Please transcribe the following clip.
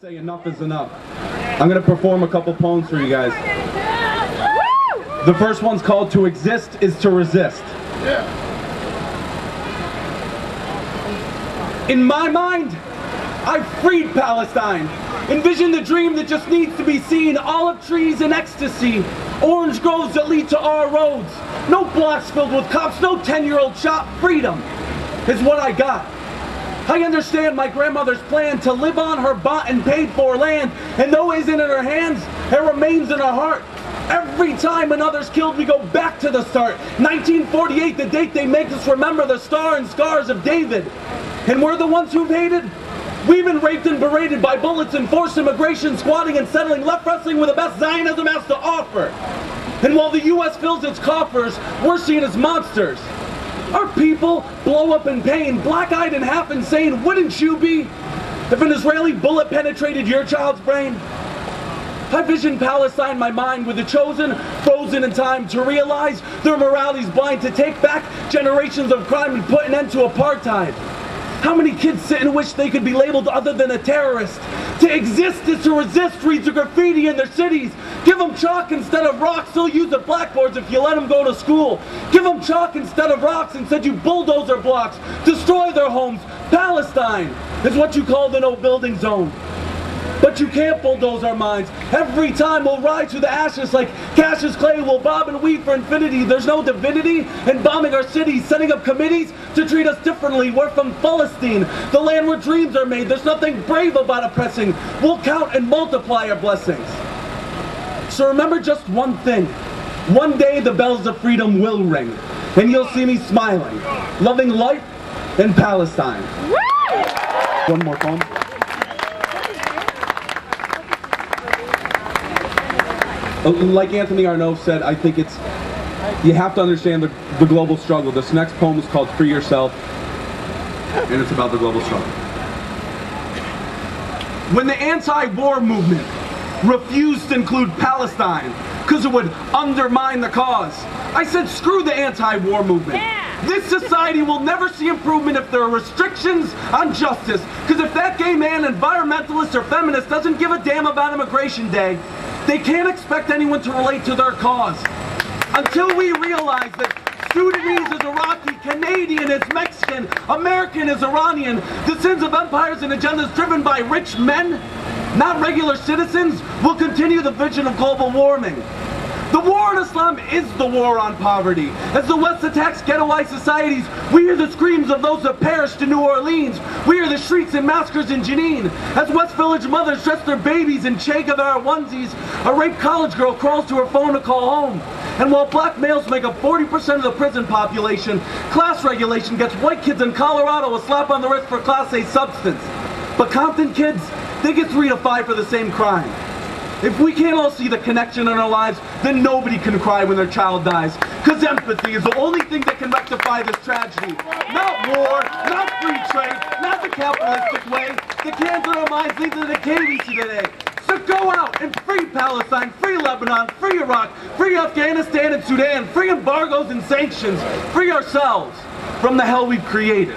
Say enough is enough. I'm gonna perform a couple poems for you guys. The first one's called To Exist is to Resist. In my mind, I freed Palestine. Envision the dream that just needs to be seen. Olive trees in ecstasy. Orange groves that lead to our roads. No blocks filled with cops, no 10-year-old shop. Freedom is what I got. I understand my grandmother's plan to live on her bought and paid for land, and though it isn't in her hands, it remains in her heart. Every time another's killed, we go back to the start. 1948, the date they make us remember the star and scars of David. And we're the ones who've hated. We've been raped and berated by bullets and forced immigration, squatting and settling, left wrestling with the best Zionism has to offer. And while the U.S. fills its coffers, we're seen as monsters. Our people blow up in pain, black-eyed and half insane, wouldn't you be? If an Israeli bullet penetrated your child's brain? I vision Palestine my mind with the chosen, frozen in time to realize their morality's blind, to take back generations of crime and put an end to apartheid. How many kids sit and wish they could be labeled other than a terrorist? To exist is to resist reads the graffiti in their cities. Give them chalk instead of rocks, they'll use the blackboards if you let them go to school. Give them chalk instead of rocks, instead you bulldozer blocks. Destroy their homes. Palestine is what you call the no building zone. But you can't bulldoze our minds. Every time we'll rise to the ashes like Cassius Clay will bob and weave for infinity. There's no divinity in bombing our cities, setting up committees to treat us differently. We're from Palestine, the land where dreams are made. There's nothing brave about oppressing. We'll count and multiply our blessings. So remember just one thing. One day the bells of freedom will ring, and you'll see me smiling, loving life in Palestine. One more poem. Like Anthony Arnove said, I think it's, you have to understand the, the global struggle. This next poem is called Free Yourself, and it's about the global struggle. When the anti-war movement refused to include Palestine because it would undermine the cause, I said screw the anti-war movement. This society will never see improvement if there are restrictions on justice. Because if that gay man, environmentalist, or feminist doesn't give a damn about Immigration Day, they can't expect anyone to relate to their cause. Until we realize that Sudanese is Iraqi, Canadian is Mexican, American is Iranian, the sins of empires and agendas driven by rich men, not regular citizens, will continue the vision of global warming. The war on Islam is the war on poverty. As the West attacks ghettoized societies, we hear the screams of those that perished in New Orleans. We hear the shrieks and massacres in Jenin. As West Village mothers dress their babies in Che Guevara onesies, a raped college girl crawls to her phone to call home. And while black males make up 40% of the prison population, class regulation gets white kids in Colorado a slap on the wrist for Class A substance. But Compton kids, they get three to five for the same crime. If we can't all see the connection in our lives, then nobody can cry when their child dies. Because empathy is the only thing that can rectify this tragedy. Not war, not free trade, not the capitalistic way. The cancer our minds lead to the decay today. So go out and free Palestine, free Lebanon, free Iraq, free Afghanistan and Sudan, free embargoes and sanctions, free ourselves from the hell we've created.